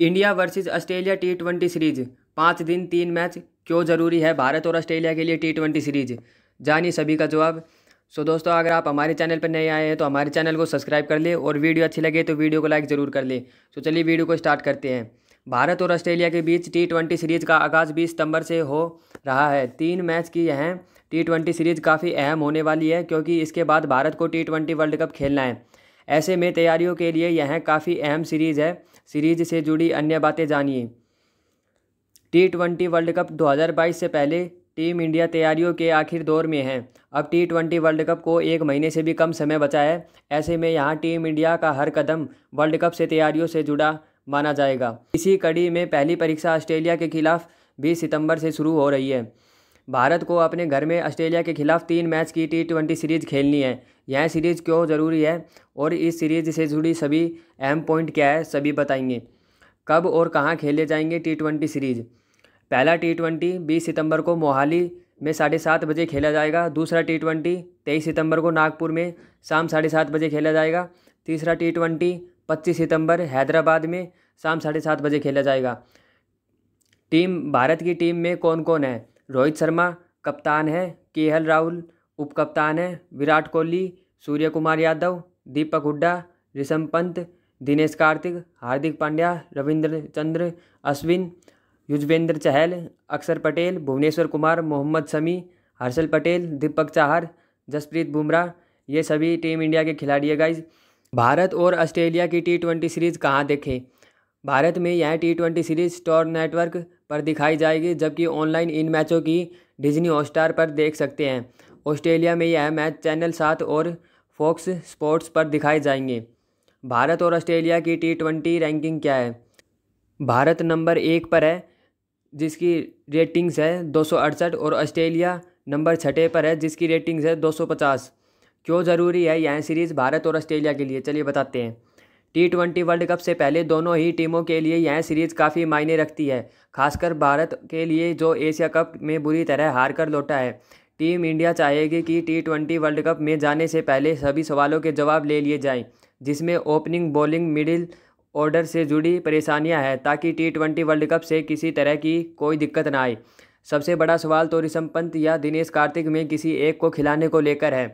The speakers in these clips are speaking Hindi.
India versus Australia T twenty series पाँच दिन, तीन मैच। क्यों ज़रूरी है भारत और ऑस्ट्रेलिया के लिए टी ट्वेंटी सीरीज़ जानिए सभी का जवाब। सो दोस्तों, अगर आप हमारे चैनल पर नए आए हैं तो हमारे चैनल को सब्सक्राइब कर लें और वीडियो अच्छी लगे तो वीडियो को लाइक ज़रूर कर लें। तो चलिए वीडियो को स्टार्ट करते हैं। भारत और ऑस्ट्रेलिया के बीच टी ट्वेंटी सीरीज़ का आगाज़ बीस सितंबर से हो रहा है। तीन मैच की यह टी ट्वेंटी सीरीज़ काफ़ी अहम होने वाली है, क्योंकि इसके बाद भारत को टी ट्वेंटी वर्ल्ड कप खेलना है। ऐसे में तैयारियों के लिए यह काफ़ी अहम सीरीज़ है। सीरीज़ से जुड़ी अन्य बातें जानिए। टी ट्वेंटी वर्ल्ड कप 2022 से पहले टीम इंडिया तैयारियों के आखिर दौर में है। अब टी ट्वेंटी वर्ल्ड कप को एक महीने से भी कम समय बचा है। ऐसे में यहाँ टीम इंडिया का हर कदम वर्ल्ड कप से तैयारियों से जुड़ा माना जाएगा। इसी कड़ी में पहली परीक्षा ऑस्ट्रेलिया के खिलाफ 20 सितंबर से शुरू हो रही है। भारत को अपने घर में ऑस्ट्रेलिया के खिलाफ तीन मैच की टी ट्वेंटी सीरीज़ खेलनी है। यह सीरीज़ क्यों ज़रूरी है और इस सीरीज़ से जुड़ी सभी अहम पॉइंट क्या है, सभी बताएँगे। कब और कहाँ खेले जाएँगे टी ट्वेंटी सीरीज़? पहला टी ट्वेंटी बीस सितंबर को मोहाली में साढ़े सात बजे खेला जाएगा। दूसरा टी ट्वेंटी तेईस सितंबर को नागपुर में शाम साढ़े सात बजे खेला जाएगा। तीसरा टी ट्वेंटी पच्चीस सितंबर हैदराबाद में शाम साढ़े सात बजे खेला जाएगा। टीम, भारत की टीम में कौन कौन है? रोहित शर्मा, कप्तान है के राहुल उप कप्तान है विराट कोहली सूर्य कुमार यादव, दीपक हुड्डा, ऋषभ पंत, दिनेश कार्तिक, हार्दिक पांड्या, रविंद्र चंद्र, अश्विन, युजवेंद्र चहल, अक्षर पटेल, भुवनेश्वर कुमार, मोहम्मद शमी, हर्षल पटेल, दीपक चाहर, जसप्रीत बुमराह, ये सभी टीम इंडिया के खिलाड़ी है गाइज़ भारत और ऑस्ट्रेलिया की टी ट्वेंटी सीरीज़ कहाँ देखें? भारत में यह T twenty series Star network पर दिखाई जाएगी, जबकि ऑनलाइन इन मैचों की डिज्नी हॉटस्टार पर देख सकते हैं। ऑस्ट्रेलिया में यह मैच चैनल सात और फॉक्स स्पोर्ट्स पर दिखाए जाएँगे। भारत और ऑस्ट्रेलिया की टी ट्वेंटी रैंकिंग क्या है? भारत नंबर एक पर है, जिसकी रेटिंग्स है दो सौ अड़सठ, और ऑस्ट्रेलिया नंबर छठे पर है, जिसकी रेटिंग्स है 250 क्यों ज़रूरी है यह सीरीज़ भारत और ऑस्ट्रेलिया के लिए? चलिए बताते हैं। टी ट्वेंटी वर्ल्ड कप से पहले दोनों ही टीमों के लिए यह सीरीज़ काफ़ी मायने रखती है, खासकर भारत के लिए जो एशिया कप में बुरी तरह हार कर लौटा है। टीम इंडिया चाहेगी कि टी ट्वेंटी वर्ल्ड कप में जाने से पहले सभी सवालों के जवाब ले लिए जाएँ, जिसमें ओपनिंग बॉलिंग मिडिल ऑर्डर से जुड़ी परेशानियाँ हैं, ताकि टी ट्वेंटी वर्ल्ड कप से किसी तरह की कोई दिक्कत ना आए। सबसे बड़ा सवाल तो ऋषभ पंत या दिनेश कार्तिक में किसी एक को खिलाने को लेकर है।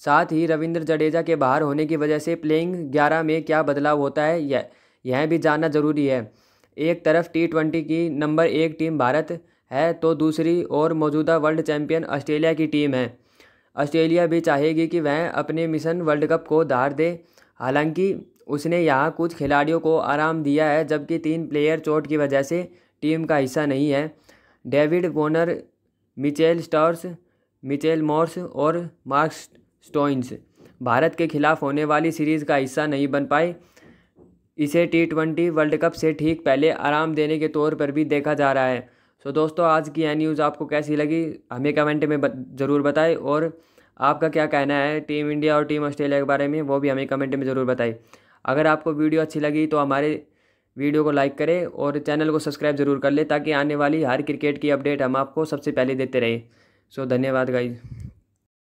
साथ ही रविंद्र जडेजा के बाहर होने की वजह से प्लेइंग ग्यारह में क्या बदलाव होता है, यह यह भी जानना ज़रूरी है। एक तरफ़ टी ट्वेंटी की नंबर एक टीम भारत है तो दूसरी और मौजूदा वर्ल्ड चैंपियन ऑस्ट्रेलिया की टीम है। ऑस्ट्रेलिया भी चाहेगी कि वह अपने मिशन वर्ल्ड कप को धार दे। हालाँकि उसने यहाँ कुछ खिलाड़ियों को आराम दिया है, जबकि तीन प्लेयर चोट की वजह से टीम का हिस्सा नहीं है। David Warner Mitchell Starc Mitchell Marsh और मार्क्स स्टोइंस भारत के खिलाफ होने वाली सीरीज़ का हिस्सा नहीं बन पाए। इसे टी ट्वेंटी वर्ल्ड कप से ठीक पहले आराम देने के तौर पर भी देखा जा रहा है। सो दोस्तों, आज की यह न्यूज़ आपको कैसी लगी, हमें कमेंट में ज़रूर बताएँ और आपका क्या कहना है टीम इंडिया और टीम ऑस्ट्रेलिया के बारे में, वो भी हमें कमेंट में ज़रूर बताएँ। अगर आपको वीडियो अच्छी लगी तो हमारे वीडियो को लाइक करें और चैनल को सब्सक्राइब ज़रूर कर लें ताकि आने वाली हर क्रिकेट की अपडेट हम आपको सबसे पहले देते रहें। सो धन्यवाद गाइज़।